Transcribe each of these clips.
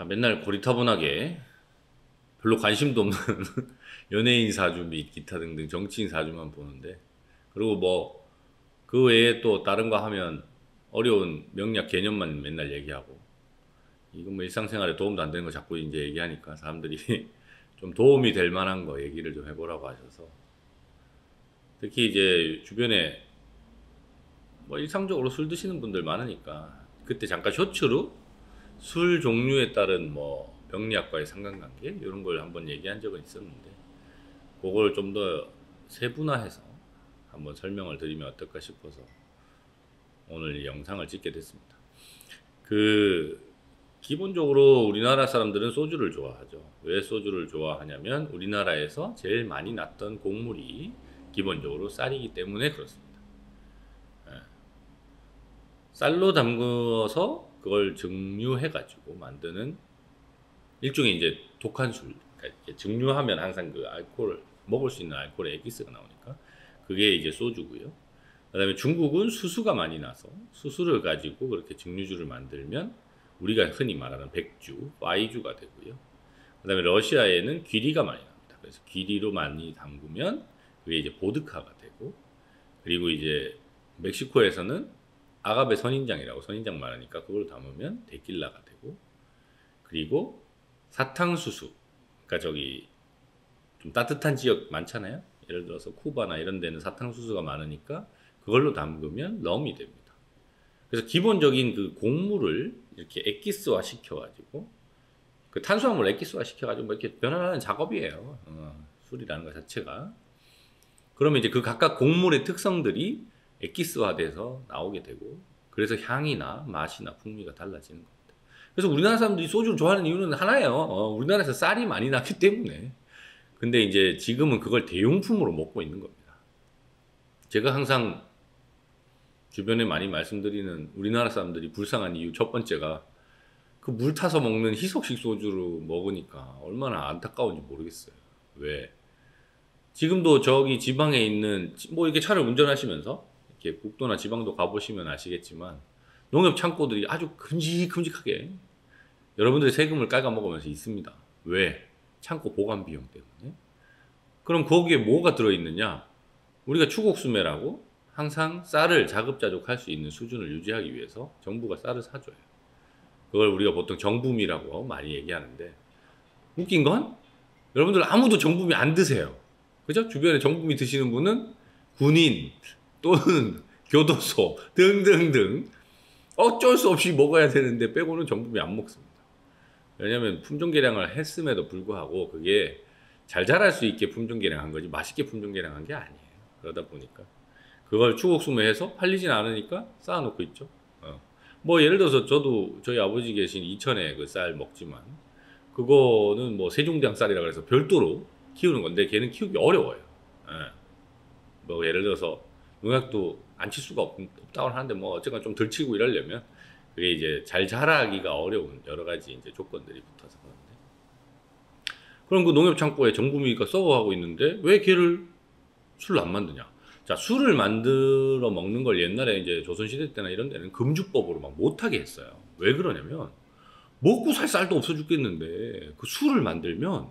자, 맨날 고리타분하게 별로 관심도 없는 연예인 사주 및 기타 등등 정치인 사주만 보는데. 그리고 뭐 그 외에 또 다른 거 하면 어려운 명략 개념만 맨날 얘기하고. 이거 뭐 일상생활에 도움도 안 되는 거 자꾸 이제 얘기하니까 사람들이 좀 도움이 될 만한 거 얘기를 좀 해보라고 하셔서. 특히 이제 주변에 뭐 일상적으로 술 드시는 분들 많으니까 그때 잠깐 쇼츠로 술 종류에 따른 뭐 병리학과의 상관관계 이런 걸 한번 얘기한 적은 있었는데 그걸 좀 더 세분화해서 한번 설명을 드리면 어떨까 싶어서 오늘 이 영상을 찍게 됐습니다. 그 기본적으로 우리나라 사람들은 소주를 좋아하죠. 왜 소주를 좋아하냐면 우리나라에서 제일 많이 났던 곡물이 기본적으로 쌀이기 때문에 그렇습니다. 예. 쌀로 담그어서 그걸 증류해 가지고 만드는 일종의 이제 독한 술. 그러니까 증류하면 항상 그 알코올 먹을 수 있는 알코올의 에기스가 나오니까 그게 이제 소주고요. 그다음에 중국은 수수가 많이 나서 수수를 가지고 그렇게 증류주를 만들면 우리가 흔히 말하는 백주, 와이주가 되고요. 그다음에 러시아에는 귀리가 많이 납니다. 그래서 귀리로 많이 담그면 그게 이제 보드카가 되고 그리고 이제 멕시코에서는 아가베 선인장이라고 선인장 말하니까 그걸 담으면 데킬라가 되고 그리고 사탕수수 그러니까 저기 좀 따뜻한 지역 많잖아요. 예를 들어서 쿠바나 이런 데는 사탕수수가 많으니까 그걸로 담그면 럼이 됩니다. 그래서 기본적인 그 곡물을 이렇게 액기스화 시켜가지고 그 탄수화물 액기스화 시켜가지고 뭐 이렇게 변환하는 작업이에요. 어, 술이라는 것 자체가. 그러면 이제 그 각각 곡물의 특성들이 액기스화돼서 나오게 되고 그래서 향이나 맛이나 풍미가 달라지는 겁니다. 그래서 우리나라 사람들이 소주를 좋아하는 이유는 하나예요. 어, 우리나라에서 쌀이 많이 나기 때문에. 근데 이제 지금은 그걸 대용품으로 먹고 있는 겁니다. 제가 항상 주변에 많이 말씀드리는 우리나라 사람들이 불쌍한 이유 첫 번째가 그 물 타서 먹는 희석식 소주로 먹으니까 얼마나 안타까운지 모르겠어요. 왜? 지금도 저기 지방에 있는 뭐 이렇게 차를 운전하시면서 이렇게 국도나 지방도 가보시면 아시겠지만 농협 창고들이 아주 큼직큼직하게 여러분들의 세금을 깔아 먹으면서 있습니다. 왜? 창고 보관 비용 때문에. 그럼 거기에 뭐가 들어있느냐? 우리가 추곡수매라고 항상 쌀을 자급자족할 수 있는 수준을 유지하기 위해서 정부가 쌀을 사줘요. 그걸 우리가 보통 정부미라고 많이 얘기하는데 웃긴 건 여러분들 아무도 정부미 안 드세요. 그죠? 주변에 정부미 드시는 분은 군인 또는 교도소 등등등 어쩔 수 없이 먹어야 되는데 빼고는 정부미 안 먹습니다. 왜냐하면 품종 개량을 했음에도 불구하고 그게 잘 자랄 수 있게 품종 개량한 거지 맛있게 품종 개량한 게 아니에요. 그러다 보니까 그걸 추곡수매해서 팔리진 않으니까 쌓아놓고 있죠. 어. 뭐 예를 들어서 저도 저희 아버지 계신 이천에 그 쌀 먹지만 그거는 뭐 세종대왕 쌀이라 그래서 별도로 키우는 건데 걔는 키우기 어려워요. 예. 뭐 예를 들어서 농약도 안 칠 수가 없, 없다고 하는데 뭐 어쨌건 좀 덜 치고 이러려면 그게 이제 잘 자라기가 어려운 여러 가지 이제 조건들이 붙어서 그런데 그럼 그 농협 창고에 정부미가 썩어가고 있는데 왜 걔를 술을 안 만드냐? 자 술을 만들어 먹는 걸 옛날에 이제 조선시대 때나 이런 데는 금주법으로 막 못하게 했어요. 왜 그러냐면 먹고 살 쌀도 없어 죽겠는데 그 술을 만들면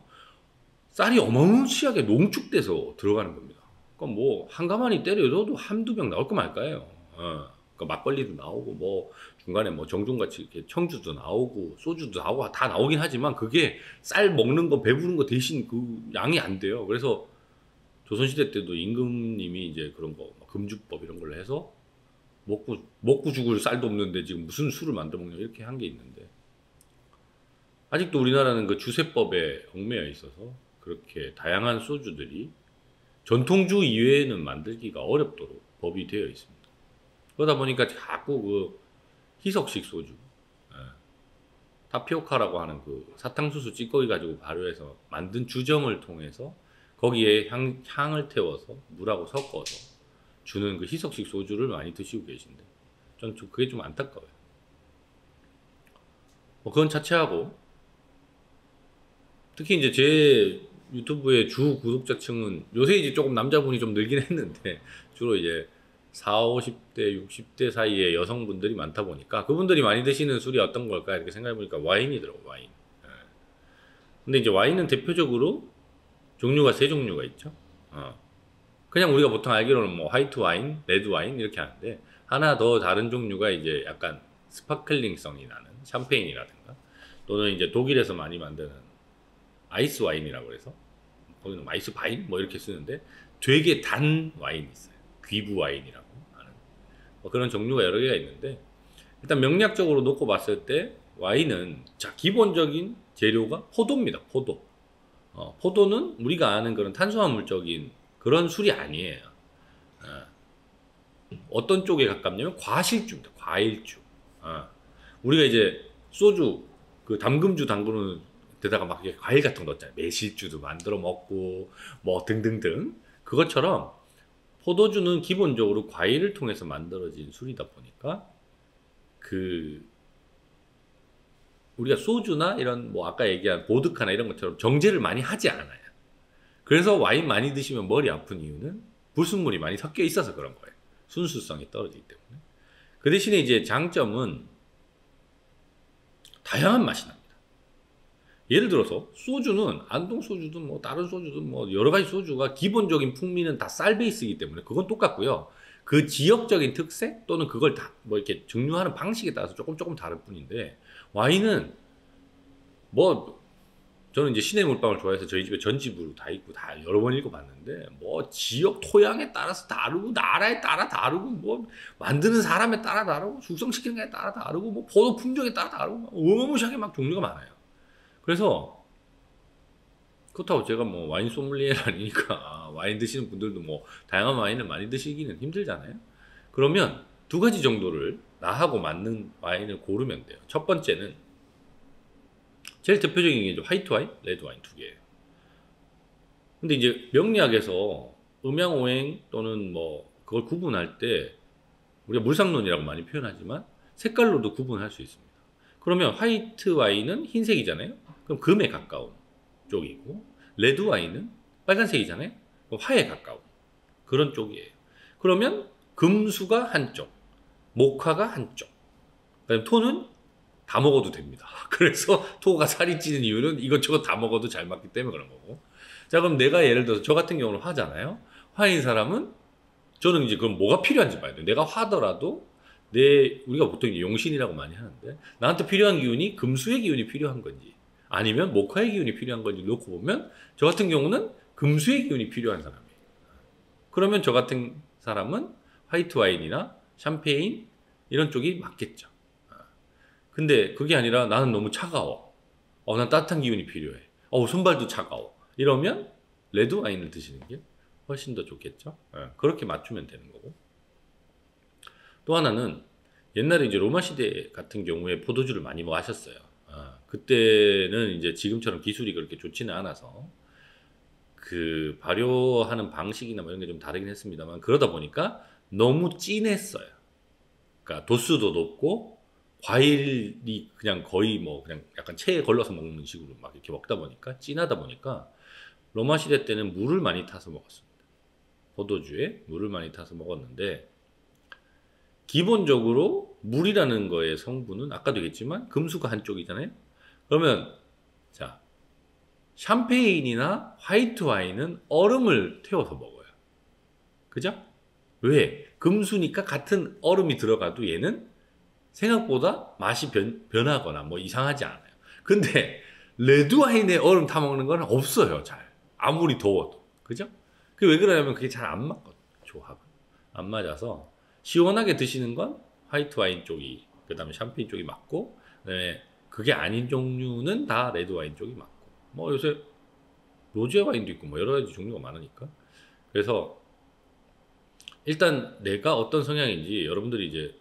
쌀이 어마무시하게 농축돼서 들어가는 겁니다. 그럼 뭐 한가마니 때려도 한두 병 나올 거 말까요? 어. 그 막걸리도 나오고 뭐 중간에 뭐 정종같이 이렇게 청주도 나오고 소주도 나오고 다 나오긴 하지만 그게 쌀 먹는 거 배부른 거 대신 그 양이 안 돼요. 그래서 조선시대 때도 임금님이 이제 그런 거 금주법 이런 걸 해서 먹고 먹고 죽을 쌀도 없는데 지금 무슨 술을 만들어 먹냐 이렇게 한 게 있는데 아직도 우리나라는 그 주세법에 얽매여 있어서 그렇게 다양한 소주들이 전통주 이외에는 만들기가 어렵도록 법이 되어 있습니다. 그러다 보니까 자꾸 그 희석식 소주, 예. 타피오카라고 하는 그 사탕수수 찌꺼기 가지고 발효해서 만든 주정을 통해서 거기에 향, 향을 태워서 물하고 섞어서 주는 그 희석식 소주를 많이 드시고 계신데 전 그게 좀 안타까워요. 뭐 그건 차치하고 특히 이제 제 유튜브의 주 구독자층은 요새 이제 조금 남자분이 좀 늘긴 했는데 주로 이제 40, 50대, 60대 사이의 여성분들이 많다 보니까 그분들이 많이 드시는 술이 어떤 걸까 이렇게 생각해 보니까 와인이더라고 와인. 근데 이제 와인은 대표적으로 종류가 세 종류가 있죠. 어. 그냥 우리가 보통 알기로는 뭐 화이트 와인, 레드 와인 이렇게 하는데 하나 더 다른 종류가 이제 약간 sparkling성이 나는 샴페인이라든가 또는 이제 독일에서 많이 만드는 아이스 와인이라고 해서 거기는 Eiswein 뭐 이렇게 쓰는데 되게 단 와인이 있어요. 귀부 와인이라고 하는 뭐 그런 종류가 여러 개가 있는데 일단 명리학적으로 놓고 봤을 때 와인은 자 기본적인 재료가 포도입니다. 포도. 어, 포도는 우리가 아는 그런 탄수화물적인 그런 술이 아니에요. 어. 떤 쪽에 가깝냐면 과실주입니다. 과일주. 어. 우리가 이제 소주 그 담금주 담그는 데다가 막 과일 같은 거 넣었잖아요. 매실주도 만들어 먹고 뭐 등등등. 그것처럼 포도주는 기본적으로 과일을 통해서 만들어진 술이다 보니까 그 우리가 소주나 이런 뭐 아까 얘기한 보드카나 이런 것처럼 정제를 많이 하지 않아요. 그래서 와인 많이 드시면 머리 아픈 이유는 불순물이 많이 섞여 있어서 그런 거예요. 순수성이 떨어지기 때문에. 그 대신에 이제 장점은 다양한 맛이 납니다. 예를 들어서 소주는 안동 소주든 뭐 다른 소주든 뭐 여러 가지 소주가 기본적인 풍미는 다 쌀 베이스이기 때문에 그건 똑같고요. 그 지역적인 특색 또는 그걸 다 뭐 이렇게 증류하는 방식에 따라서 조금 조금 다를 뿐인데 와인은 뭐 저는 이제 시내 물방울 좋아해서 저희 집에 전집으로 다 있고 다 여러 번 읽어봤는데 뭐 지역 토양에 따라서 다르고 나라에 따라 다르고 뭐 만드는 사람에 따라 다르고 숙성시키는 게 따라 다르고 뭐 포도 품종에 따라 다르고 어마무시하게 막 종류가 많아요. 그래서 그렇다고 제가 뭐 와인 소믈리에는 아니니까 와인 드시는 분들도 뭐 다양한 와인을 많이 드시기는 힘들잖아요. 그러면 두 가지 정도를 나하고 맞는 와인을 고르면 돼요. 첫 번째는 제일 대표적인 게 화이트 와인, 레드 와인 두 개예요. 근데 이제 명리학에서 음양 오행 또는 뭐 그걸 구분할 때 우리가 물상론이라고 많이 표현하지만 색깔로도 구분할 수 있습니다. 그러면 화이트 와인은 흰색이잖아요. 그럼 금에 가까운 쪽이고 레드 와인은 빨간색이잖아요. 그럼 화에 가까운 그런 쪽이에요. 그러면 금수가 한쪽, 목화가 한쪽. 그다음 토는 다 먹어도 됩니다. 그래서 토가 살이 찌는 이유는 이것저것 다 먹어도 잘 맞기 때문에 그런 거고. 자, 그럼 내가 예를 들어서 저 같은 경우는 화잖아요. 화인 사람은 저는 이제 그럼 뭐가 필요한지 봐야 돼요. 내가 화더라도 내 우리가 보통 용신이라고 많이 하는데 나한테 필요한 기운이 금수의 기운이 필요한 건지 아니면 목화의 기운이 필요한 건지 놓고 보면 저 같은 경우는 금수의 기운이 필요한 사람이에요. 그러면 저 같은 사람은 화이트 와인이나 샴페인 이런 쪽이 맞겠죠. 근데 그게 아니라 나는 너무 차가워. 어, 난 따뜻한 기운이 필요해. 어, 손발도 차가워. 이러면 레드 와인을 드시는 게 훨씬 더 좋겠죠. 네, 그렇게 맞추면 되는 거고. 또 하나는 옛날에 이제 로마 시대 같은 경우에 포도주를 많이 마셨어요. 아, 그때는 이제 지금처럼 기술이 그렇게 좋지는 않아서 그 발효하는 방식이나 뭐 이런 게 좀 다르긴 했습니다만 그러다 보니까 너무 진했어요. 그러니까 도수도 높고 과일이 그냥 거의 뭐 그냥 약간 체에 걸러서 먹는 식으로 막 이렇게 먹다 보니까 진하다 보니까 로마 시대 때는 물을 많이 타서 먹었습니다. 포도주에 물을 많이 타서 먹었는데 기본적으로 물이라는 거의 성분은 아까도 얘기했지만 금수가 한쪽이잖아요. 그러면 자 샴페인이나 화이트 와인은 얼음을 태워서 먹어요. 그죠? 왜? 금수니까 같은 얼음이 들어가도 얘는 생각보다 맛이 변, 변하거나 뭐 이상하지 않아요. 근데 레드 와인에 얼음 타 먹는 건 없어요, 잘. 아무리 더워도. 그죠? 그게 왜 그러냐면 그게 잘 안 맞거든, 조합은. 안 맞아서 시원하게 드시는 건 화이트 와인 쪽이, 그 다음에 샴페인 쪽이 맞고, 그 다음에 그게 아닌 종류는 다 레드 와인 쪽이 맞고. 뭐 요새 로제 와인도 있고 뭐 여러 가지 종류가 많으니까. 그래서 일단 내가 어떤 성향인지 여러분들이 이제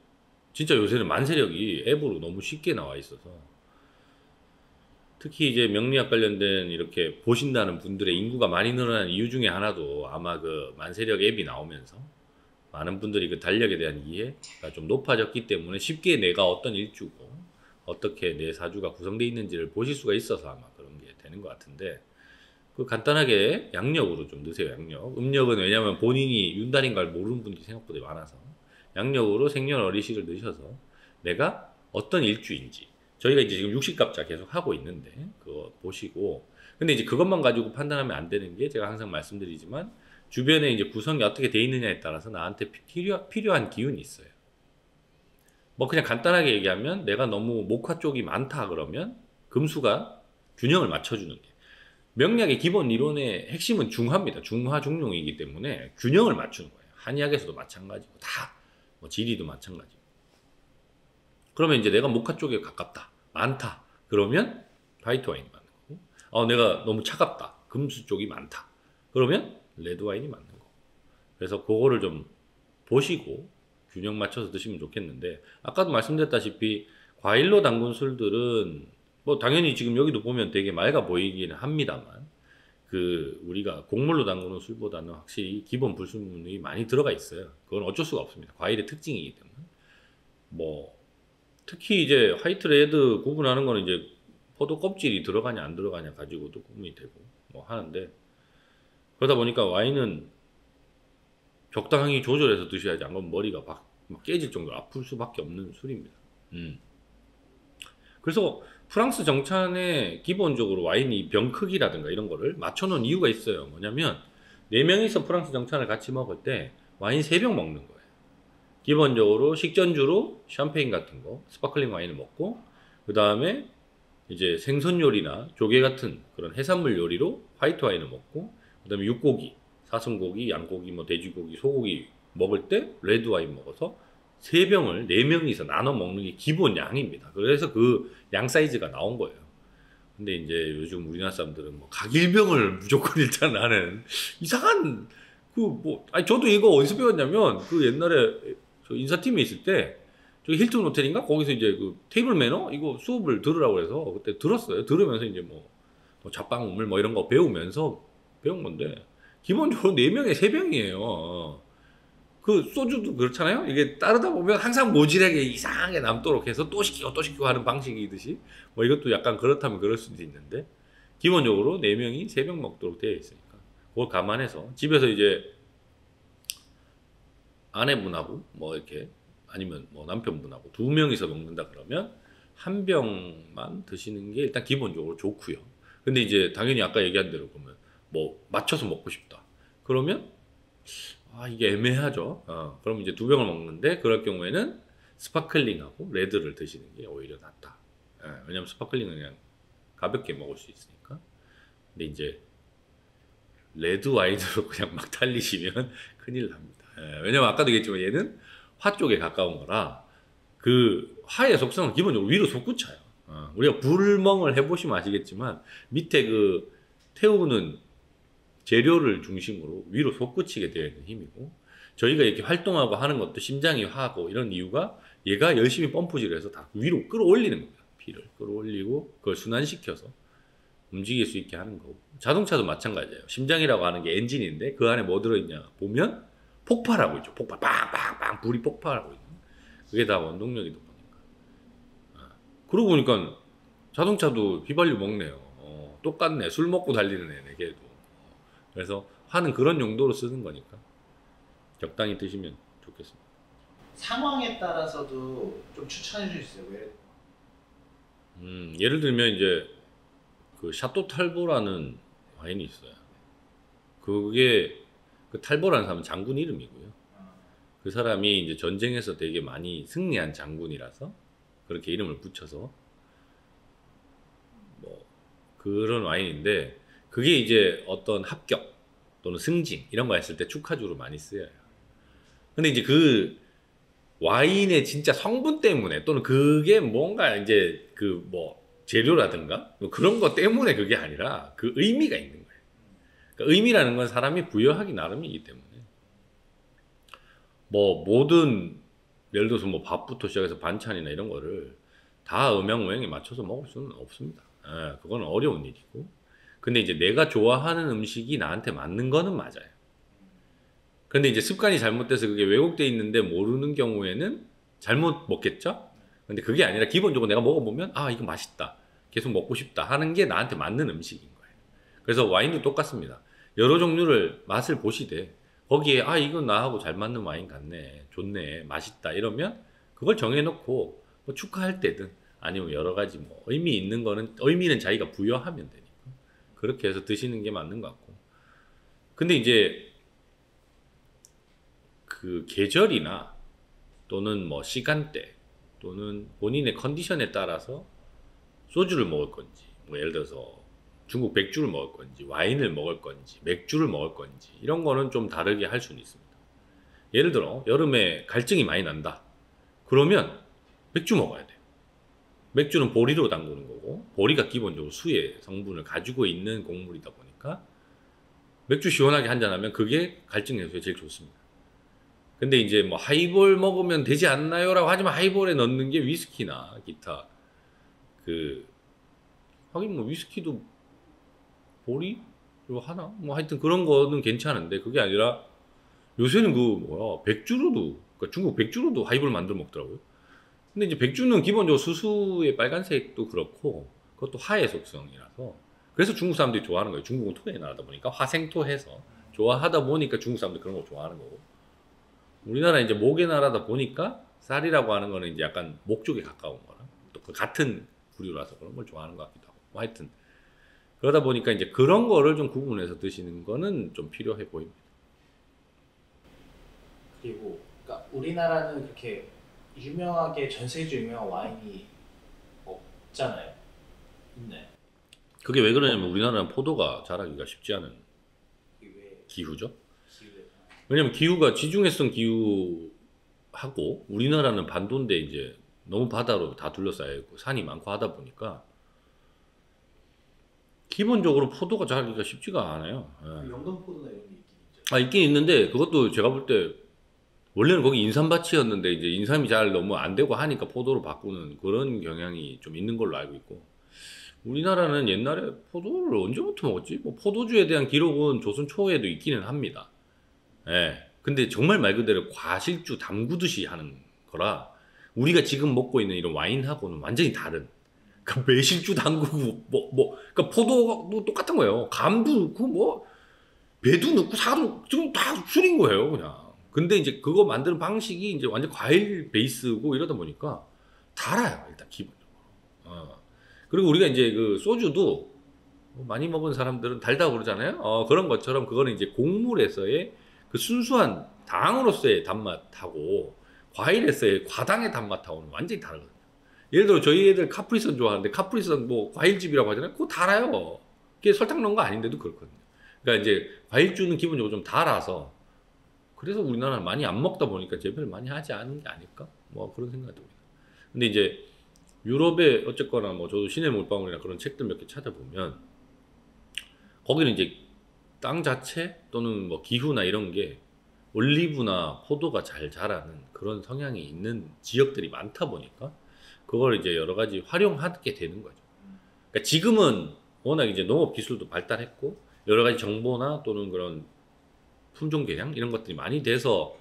진짜 요새는 만세력이 앱으로 너무 쉽게 나와 있어서 특히 이제 명리학 관련된 이렇게 보신다는 분들의 인구가 많이 늘어난 이유 중에 하나도 아마 그 만세력 앱이 나오면서 많은 분들이 그 달력에 대한 이해가 좀 높아졌기 때문에 쉽게 내가 어떤 일주고 어떻게 내 사주가 구성되어 있는지를 보실 수가 있어서 아마 그런 게 되는 것 같은데 그 간단하게 양력으로 좀 넣으세요 양력 음력은 왜냐하면 본인이 윤달인 걸 모르는 분들이 생각보다 많아서 양력으로 생년월일시를 넣으셔서 내가 어떤 일주인지 저희가 이제 지금 60갑자 계속 하고 있는데 그거 보시고 근데 이제 그것만 가지고 판단하면 안 되는 게 제가 항상 말씀드리지만 주변에 이제 구성이 어떻게 돼 있느냐에 따라서 나한테 필요, 필요한 기운이 있어요. 뭐 그냥 간단하게 얘기하면 내가 너무 목화 쪽이 많다 그러면 금수가 균형을 맞춰주는 게 명약의 기본 이론의 핵심은 중화입니다. 중화 중용이기 때문에 균형을 맞추는 거예요. 한의학에서도 마찬가지고 다 뭐 지리도 마찬가지고 그러면 이제 내가 목화 쪽에 가깝다 많다 그러면 화이트 와인이 맞는 거고 어 내가 너무 차갑다 금수 쪽이 많다 그러면 레드 와인이 맞는 거 그래서 그거를 좀 보시고 균형 맞춰서 드시면 좋겠는데 아까도 말씀드렸다시피 과일로 담근 술들은 뭐 당연히 지금 여기도 보면 되게 맑아 보이기는 합니다만 그 우리가 곡물로 담그는 술보다는 확실히 기본 불순물이 많이 들어가 있어요. 그건 어쩔 수가 없습니다. 과일의 특징이기 때문에. 뭐 특히 이제 화이트 레드 구분하는 거는 이제 포도 껍질이 들어가냐 안 들어가냐 가지고도 구분이 되고 뭐 하는데 그러다 보니까 와인은 적당히 조절해서 드셔야지 안 그러면 머리가 막, 막 깨질 정도로 아플 수밖에 없는 술입니다. 음. 그래서 프랑스 정찬에 기본적으로 와인이 병 크기라든가 이런 거를 맞춰놓은 이유가 있어요. 뭐냐면 네 명이서 프랑스 정찬을 같이 먹을 때 와인 세 병 먹는 거예요. 기본적으로 식전주로 샴페인 같은 거, sparkling 와인을 먹고 그 다음에 이제 생선 요리나 조개 같은 그런 해산물 요리로 화이트 와인을 먹고 그 다음에 육고기, 사슴고기, 양고기, 뭐 돼지고기, 소고기 먹을 때 레드 와인 먹어서 세 병을 네 명이서 나눠 먹는 게 기본 양입니다. 그래서 그 양 사이즈가 나온 거예요. 근데 이제 요즘 우리나라 사람들은 뭐 각일병을 무조건 일단 하는 이상한 그 뭐 아니 저도 이거 어디서 배웠냐면 그 옛날에 저 인사팀에 있을 때 저기 힐튼 호텔인가 거기서 이제 그 테이블 매너 이거 수업을 들으라고 해서 그때 들었어요. 들으면서 이제 뭐, 뭐 잡방 우물 뭐 이런 거 배우면서 배운 건데 기본적으로 네 명에 세 병이에요. 그 소주도 그렇잖아요. 이게 따르다 보면 항상 모질하게 이상하게 남도록 해서 또 시키고 또 시키고 하는 방식이듯이 뭐 이것도 약간 그렇다면 그럴 수도 있는데 기본적으로 네 명이 세병 먹도록 되어 있으니까 그걸 감안해서 집에서 이제 아내분하고 뭐 이렇게 아니면 뭐 남편분하고 두 명이서 먹는다 그러면 한 병만 드시는 게 일단 기본적으로 좋고요. 근데 이제 당연히 아까 얘기한 대로 보면 뭐 맞춰서 먹고 싶다. 그러면 아, 이게 애매하죠. 어, 그럼 이제 두 병을 먹는데 그럴 경우에는 스파클링하고 레드를 드시는 게 오히려 낫다. 예, 왜냐면 sparkling은 그냥 가볍게 먹을 수 있으니까. 근데 이제 레드 와인으로 그냥 막 달리시면 큰일 납니다. 예, 왜냐면 아까도 얘기했지만 얘는 화 쪽에 가까운 거라 그 화의 속성은 기본적으로 위로 솟구쳐요. 어, 우리가 불멍을 해보시면 아시겠지만 밑에 그 태우는 재료를 중심으로 위로 솟구치게 되어 있는 힘이고 저희가 이렇게 활동하고 하는 것도 심장이 화하고 이런 이유가 얘가 열심히 펌프질을 해서 다 위로 끌어올리는 겁니다. 피를 끌어올리고 그걸 순환시켜서 움직일 수 있게 하는 거고 자동차도 마찬가지예요. 심장이라고 하는 게 엔진인데 그 안에 뭐 들어있냐 보면 폭발하고 있죠. 폭발 빵빵빵 불이 폭발하고 있는 그게 다 원동력이다 보니까 아, 그러고 보니까 자동차도 휘발유 먹네요. 어, 똑같네. 술 먹고 달리는 애네 걔도. 그래서 화는 그런 용도로 쓰는 거니까 적당히 드시면 좋겠습니다. 상황에 따라서도 좀 추천해 있어요. 왜? 음, 예를 들면 이제 그 샤또 탈보라는 와인이 있어요. 그게 그 탈보라는 사람은 장군 이름이고요. 그 사람이 이제 전쟁에서 되게 많이 승리한 장군이라서 그렇게 이름을 붙여서 뭐 그런 와인인데 그게 이제 어떤 합격 또는 승진 이런 거 했을 때 축하주로 많이 쓰여요. 근데 이제 그 와인의 진짜 성분 때문에 또는 그게 뭔가 이제 그 뭐 재료라든가 뭐 그런 것 때문에 그게 아니라 그 의미가 있는 거예요. 그러니까 의미라는 건 사람이 부여하기 나름이기 때문에 뭐 모든 예를 들어서 뭐 밥부터 시작해서 반찬이나 이런 거를 다 음양 모양에 맞춰서 먹을 수는 없습니다. 예, 그건 어려운 일이고 근데 이제 내가 좋아하는 음식이 나한테 맞는 거는 맞아요. 근데 이제 습관이 잘못돼서 그게 왜곡돼 있는데 모르는 경우에는 잘못 먹겠죠? 근데 그게 아니라 기본적으로 내가 먹어보면 아 이거 맛있다 계속 먹고 싶다 하는 게 나한테 맞는 음식인 거예요 그래서 와인도 똑같습니다 여러 종류를 맛을 보시되 거기에 아 이건 나하고 잘 맞는 와인 같네 좋네 맛있다 이러면 그걸 정해놓고 뭐 축하할 때든 아니면 여러 가지 뭐 의미 있는 거는 의미는 자기가 부여하면 되니까 그렇게 해서 드시는 게 맞는 것 같고 근데 이제 그 계절이나 또는 뭐 시간대 또는 본인의 컨디션에 따라서 소주를 먹을 건지 뭐 예를 들어서 중국 백주를 먹을 건지 와인을 먹을 건지 맥주를 먹을 건지 이런 거는 좀 다르게 할 수는 있습니다. 예를 들어 여름에 갈증이 많이 난다. 그러면 맥주 먹어야 돼요. 맥주는 보리로 담그는 거고 보리가 기본적으로 수의 성분을 가지고 있는 곡물이다 보니까 맥주 시원하게 한잔하면 그게 갈증 해소에 제일 좋습니다. 근데 이제 뭐 하이볼 먹으면 되지 않나요 라고 하지만 하이볼에 넣는 게 위스키나 기타 그 하긴 뭐 위스키도 보리 로 하나 뭐 하여튼 그런 거는 괜찮은데 그게 아니라 요새는 그 뭐야 백주로도 그러니까 중국 백주로도 하이볼 만들어 먹더라고요. 근데 이제 백주는 기본적으로 수수의 빨간색도 그렇고 그것도 화해 속성이라서 그래서 중국 사람들이 좋아하는 거예요. 중국은 토의 나라다 보니까 화생토해서 좋아하다 보니까 중국 사람들이 그런 거 좋아하는 거고 우리나라 이제 목의 나라다 보니까 쌀이라고 하는 거는 이제 약간 목 쪽에 가까운 거라 또그 같은 부류라서 그런 걸 좋아하는 것 같기도 하고 뭐 하여튼 그러다 보니까 이제 그런 거를 좀 구분해서 드시는 거는 좀 필요해 보입니다. 그리고 그러니까 우리나라는 그렇게 유명하게 전 세계적으로 유명한 와인이 없잖아요. 있네. 그게 왜 그러냐면 우리나라는 포도가 자라기가 쉽지 않은 기후죠. 왜냐면 기후가 지중해성 기후하고 우리나라는 반도인데 이제 너무 바다로 다 둘러싸여 있고 산이 많고 하다 보니까 기본적으로 포도가 자라기가 쉽지가 않아요. 예. 영동 포도나 이런 게 있긴 있죠. 아 있긴 있는데 그것도 제가 볼 때 원래는 거기 인삼밭이었는데 이제 인삼이 잘 너무 안 되고 하니까 포도로 바꾸는 그런 경향이 좀 있는 걸로 알고 있고 우리나라는 옛날에 포도를 언제부터 먹었지? 뭐 포도주에 대한 기록은 조선 초에도 있기는 합니다. 예. 근데 정말 말 그대로 과실주 담그듯이 하는 거라 우리가 지금 먹고 있는 이런 와인하고는 완전히 다른 그러니까 매실주 담그고 뭐 뭐 그러니까 포도도 똑같은 거예요. 감도 넣고 뭐 배도 넣고 사도 지금 다 술인 거예요, 그냥. 근데 이제 그거 만드는 방식이 이제 완전 과일 베이스고 이러다 보니까 달아요, 일단 기본적으로. 어. 그리고 우리가 이제 그 소주도 뭐 많이 먹은 사람들은 달다고 그러잖아요. 어, 그런 것처럼 그거는 이제 곡물에서의 그 순수한 당으로서의 단맛하고 과일에서의 과당의 단맛하고는 완전히 다르거든요. 예를 들어 저희 애들 카프리선 좋아하는데 카프리선 뭐 과일즙이라고 하잖아요. 그거 달아요. 그게 설탕 넣은 거 아닌데도 그렇거든요. 그러니까 이제 과일주는 기본적으로 좀 달아서 그래서 우리나라는 많이 안 먹다 보니까 재배를 많이 하지 않은 게 아닐까? 뭐 그런 생각이 듭니다. 근데 이제 유럽에 어쨌거나 뭐 저도 신의 몰방울이나 그런 책들 몇 개 찾아보면 거기는 이제 땅 자체 또는 뭐 기후나 이런 게 올리브나 포도가 잘 자라는 그런 성향이 있는 지역들이 많다 보니까 그걸 이제 여러 가지 활용하게 되는 거죠. 그러니까 지금은 워낙 이제 농업 기술도 발달했고 여러 가지 정보나 또는 그런 품종 개량 이런 것들이 많이 돼서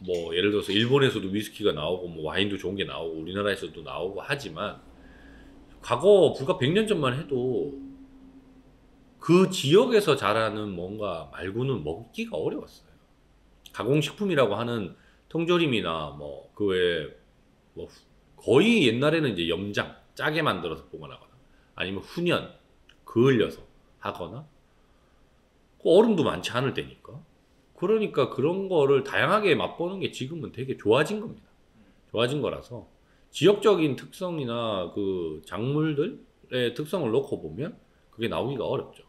뭐 예를 들어서 일본에서도 위스키가 나오고 뭐 와인도 좋은 게 나오고 우리나라에서도 나오고 하지만 과거 불과 100년 전만 해도 그 지역에서 자라는 뭔가 말고는 먹기가 어려웠어요. 가공식품이라고 하는 통조림이나 뭐 그 외에 뭐 거의 옛날에는 이제 염장 짜게 만들어서 보관하거나 아니면 훈연 그을려서 하거나 그 얼음도 많지 않을 때니까 그러니까 그런 거를 다양하게 맛보는 게 지금은 되게 좋아진 겁니다. 좋아진 거라서 지역적인 특성이나 그 작물들의 특성을 놓고 보면 그게 나오기가 어렵죠.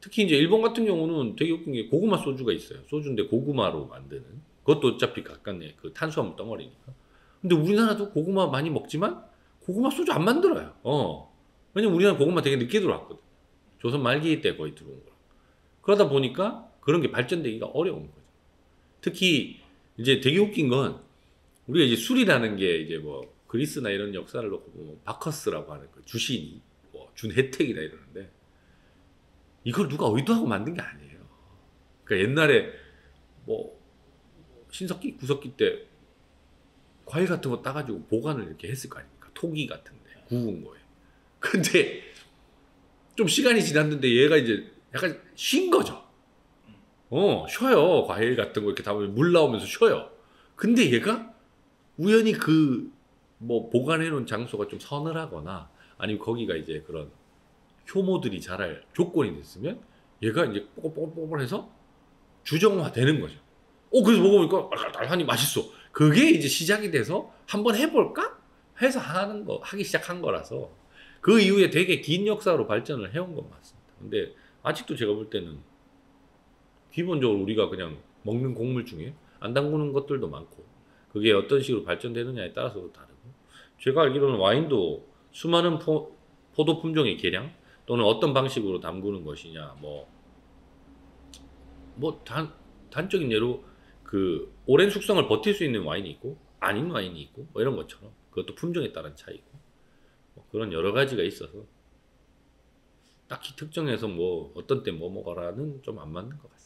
특히 이제 일본 같은 경우는 되게 웃긴 게 고구마 소주가 있어요. 소주인데 고구마로 만드는 그것도 어차피 각각의 그 탄수화물 덩어리니까. 근데 우리나라도 고구마 많이 먹지만 고구마 소주 안 만들어요. 어. 왜냐면 우리나라 고구마 되게 늦게 들어왔거든. 조선 말기 때 거의 들어온 거라. 그러다 보니까 그런 게 발전되기가 어려운 거죠. 특히 이제 되게 웃긴 건 우리가 이제 술이라는 게 이제 뭐 그리스나 이런 역사를 놓고 보면 바커스라고 하는 그 주신이 뭐 준 혜택이다 이러는데 이걸 누가 의도하고 만든 게 아니에요. 그러니까 옛날에 뭐 신석기, 구석기 때 과일 같은 거 따가지고 보관을 이렇게 했을 거 아닙니까? 토기 같은데 구운 거에. 근데 좀 시간이 지났는데 얘가 이제 약간 쉰 거죠. 어, 쉬어요. 과일 같은 거 이렇게 담으면 물 나오면서 쉬어요. 근데 얘가 우연히 그 뭐 보관해 놓은 장소가 좀 서늘하거나 아니면 거기가 이제 그런 효모들이 자랄 조건이 됐으면 얘가 이제 뽀글뽀글뽀글해서 주정화 되는 거죠. 어 그래서 먹어보니까 알알하니 맛있어. 그게 이제 시작이 돼서 한번 해볼까 해서 하는 거 하기 시작한 거라서 그 이후에 되게 긴 역사로 발전을 해온 건 맞습니다. 근데 아직도 제가 볼 때는 기본적으로 우리가 그냥 먹는 곡물 중에 안 담그는 것들도 많고 그게 어떤 식으로 발전되느냐에 따라서도 다르고 제가 알기로는 와인도 수많은 포, 포도 품종의 개량 또는 어떤 방식으로 담그는 것이냐 뭐 뭐 단, 단적인 예로 그 오랜 숙성을 버틸 수 있는 와인이 있고 아닌 와인이 있고 뭐 이런 것처럼 그것도 품종에 따른 차이고 뭐 그런 여러 가지가 있어서 딱히 특정해서 뭐 어떤 때 뭐 먹어라는 좀 안 맞는 것 같습니다.